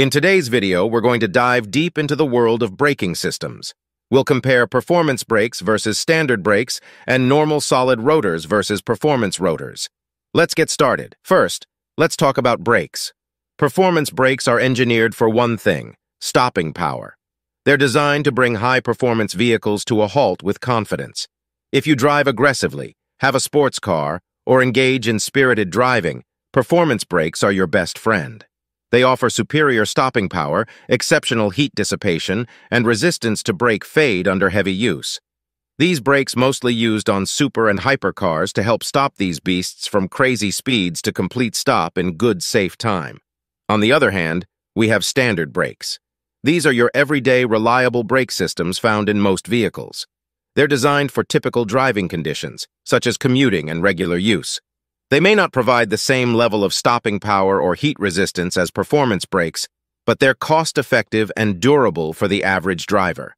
In today's video, we're going to dive deep into the world of braking systems. We'll compare performance brakes versus standard brakes and normal solid rotors versus performance rotors. Let's get started. First, let's talk about brakes. Performance brakes are engineered for one thing, stopping power. They're designed to bring high-performance vehicles to a halt with confidence. If you drive aggressively, have a sports car, or engage in spirited driving, performance brakes are your best friend. They offer superior stopping power, exceptional heat dissipation, and resistance to brake fade under heavy use. These brakes mostly used on super and hypercars to help stop these beasts from crazy speeds to complete stop in good, safe time. On the other hand, we have standard brakes. These are your everyday, reliable brake systems found in most vehicles. They're designed for typical driving conditions, such as commuting and regular use. They may not provide the same level of stopping power or heat resistance as performance brakes, but they're cost-effective and durable for the average driver.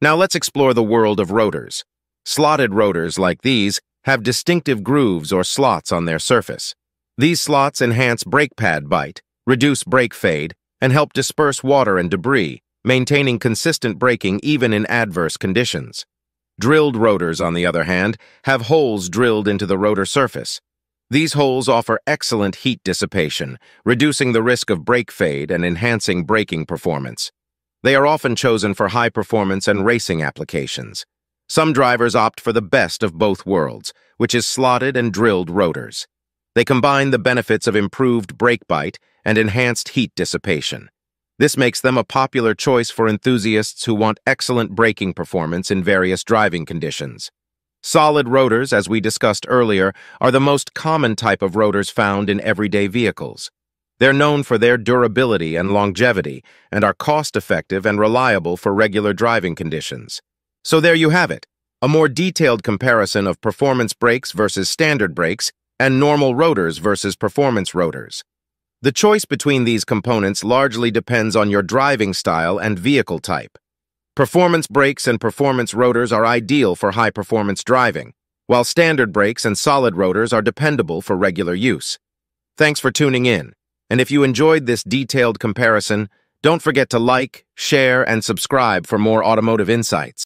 Now let's explore the world of rotors. Slotted rotors like these have distinctive grooves or slots on their surface. These slots enhance brake pad bite, reduce brake fade, and help disperse water and debris, maintaining consistent braking even in adverse conditions. Drilled rotors, on the other hand, have holes drilled into the rotor surface. These holes offer excellent heat dissipation, reducing the risk of brake fade and enhancing braking performance. They are often chosen for high performance and racing applications. Some drivers opt for the best of both worlds, which is slotted and drilled rotors. They combine the benefits of improved brake bite and enhanced heat dissipation. This makes them a popular choice for enthusiasts who want excellent braking performance in various driving conditions. Solid rotors, as we discussed earlier, are the most common type of rotors found in everyday vehicles. They're known for their durability and longevity and are cost-effective and reliable for regular driving conditions. So there you have it, a more detailed comparison of performance brakes versus standard brakes and normal rotors versus performance rotors. The choice between these components largely depends on your driving style and vehicle type. Performance brakes and performance rotors are ideal for high-performance driving, while standard brakes and solid rotors are dependable for regular use. Thanks for tuning in, and if you enjoyed this detailed comparison, don't forget to like, share, and subscribe for more automotive insights.